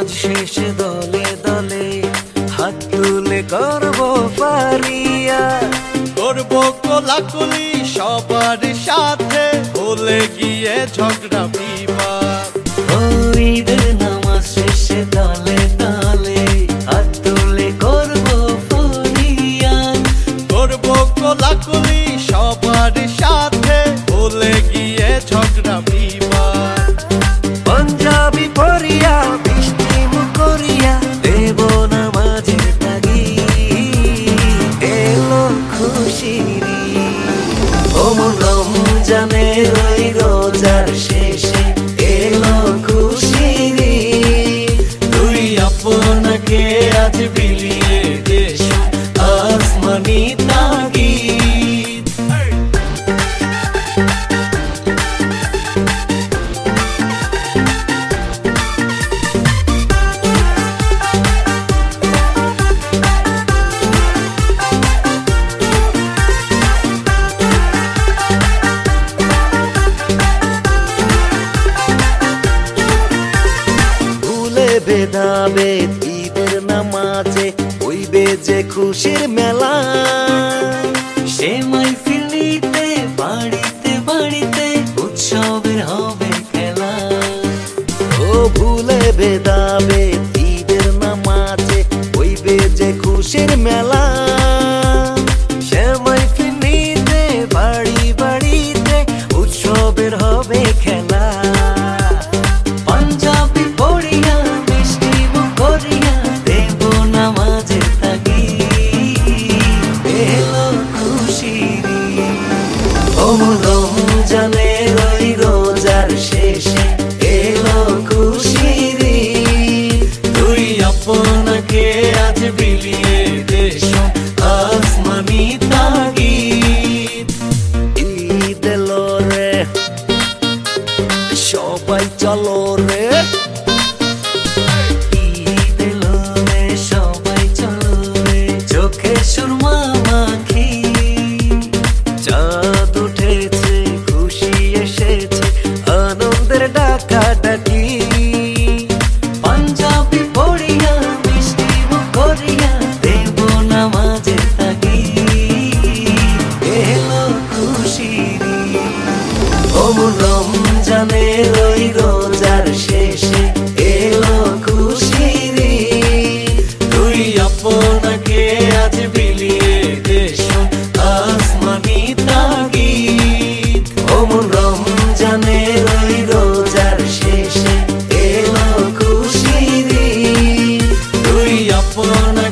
নামাজ শেষে দলে দলে হাত তুলে করব পারিয়া করব কোলাকুলি সবার সাথে। বলে গিয়ে ঝগড়া শেষে এলো খুশির তুই আপনাকে আজ বিলিয়ে দেশ আসমানি ভুলে ভেদাভেদ ঈদের নামাজে ওই বেজে খুশির মেলা। সেমাই بشم از منی تاگید ای دلاره شابای چلوره purna